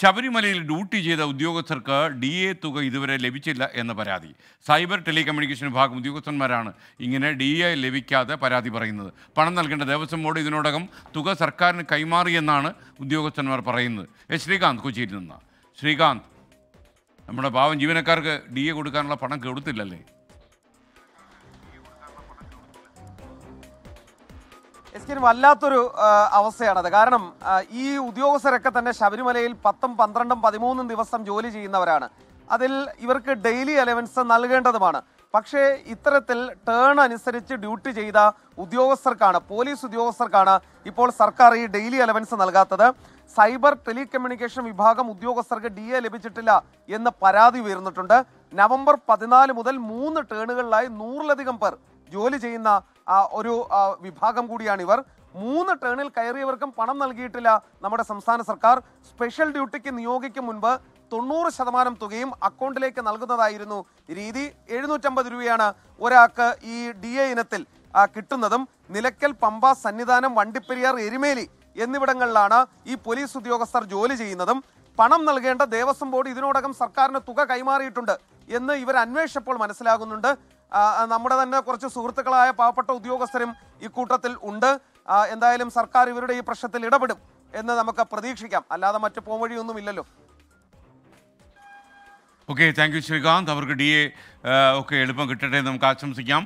ശബരിമലയിൽ ഡ്യൂട്ടി ചെയ്ത ഉദ്യോഗസ്ഥർക്ക് ഡി എ തുക ഇതുവരെ ലഭിച്ചില്ല എന്ന പരാതി. സൈബർ ടെലികമ്മ്യൂണിക്കേഷൻ വിഭാഗം ഉദ്യോഗസ്ഥന്മാരാണ് ഇങ്ങനെ ഡി എ ലഭിക്കാതെ പരാതി പറയുന്നത്. പണം നൽകേണ്ട ദേവസ്വം ബോർഡ് ഇതിനോടകം തുക സർക്കാരിന് കൈമാറിയെന്നാണ് ഉദ്യോഗസ്ഥന്മാർ പറയുന്നത്. എസ് ശ്രീകാന്ത് കൊച്ചിയിൽ നിന്ന്. ശ്രീകാന്ത് നമ്മുടെ പാവം ജീവനക്കാർക്ക് ഡി എ കൊടുക്കാനുള്ള പണം കൊടുത്തില്ലല്ലേ? എസ് കെ വല്ലാത്തൊരു അവസ്ഥയാണത് കാരണം ഈ ഉദ്യോഗസ്ഥരൊക്കെ തന്നെ ശബരിമലയിൽ പത്തും പന്ത്രണ്ടും പതിമൂന്നും ദിവസം ജോലി ചെയ്യുന്നവരാണ്. അതിൽ ഇവർക്ക് ഡെയിലി അലവൻസ് നൽകേണ്ടതുമാണ്. പക്ഷേ ഇത്തരത്തിൽ ടേൺ അനുസരിച്ച് ഡ്യൂട്ടി ചെയ്ത ഉദ്യോഗസ്ഥർക്കാണ് പോലീസ് ഉദ്യോഗസ്ഥർക്കാണ് ഇപ്പോൾ സർക്കാർ ഈ ഡെയിലി അലവൻസ് നൽകാത്തത്. സൈബർ ടെലികമ്മ്യൂണിക്കേഷൻ വിഭാഗം ഉദ്യോഗസ്ഥർക്ക് ഡി എ ലഭിച്ചിട്ടില്ല എന്ന് പരാതി ഉയർന്നിട്ടുണ്ട്. നവംബർ പതിനാല് മുതൽ മൂന്ന് ടേണുകളിലായി നൂറിലധികം പേർ ജോലി ചെയ്യുന്ന ഒരു വിഭാഗം കൂടിയാണ് ഇവർ. മൂന്ന് ടേണിൽ കയറിയവർക്കും പണം നൽകിയിട്ടില്ല നമ്മുടെ സംസ്ഥാന സർക്കാർ. സ്പെഷ്യൽ ഡ്യൂട്ടിക്ക് നിയോഗിക്കും മുൻപ് തൊണ്ണൂറ് ശതമാനം തുകയും അക്കൗണ്ടിലേക്ക് നൽകുന്നതായിരുന്നു രീതി. എഴുന്നൂറ്റമ്പത് രൂപയാണ് ഒരാൾക്ക് ഈ ഡി എ ഇനത്തിൽ കിട്ടുന്നതും. നിലയ്ക്കൽ പമ്പ സന്നിധാനം വണ്ടിപ്പെരിയാർ എരുമേലി എന്നിവിടങ്ങളിലാണ് ഈ പോലീസ് ഉദ്യോഗസ്ഥർ ജോലി ചെയ്യുന്നതും. പണം നൽകേണ്ട ദേവസ്വം ബോർഡ് ഇതിനോടകം സർക്കാരിന് തുക കൈമാറിയിട്ടുണ്ട് എന്ന് ഇവർ അന്വേഷിച്ചപ്പോൾ മനസ്സിലാകുന്നുണ്ട്. നമ്മുടെ തന്നെ കുറച്ച് സുഹൃത്തുക്കളായ പാവപ്പെട്ട ഉദ്യോഗസ്ഥരും ഈ കൂട്ടത്തിൽ ഉണ്ട്. എന്തായാലും സർക്കാർ ഇവരുടെ ഈ പ്രശ്നത്തിൽ ഇടപെടും എന്ന് നമുക്ക് പ്രതീക്ഷിക്കാം. അല്ലാതെ മറ്റു പോംവഴിയൊന്നും ഇല്ലല്ലോ. Okay thank you Srikanth. അവർക്ക് ഡി എ ഒക്കെ എളുപ്പം കിട്ടട്ടെ നമുക്ക് ആശംസിക്കാം.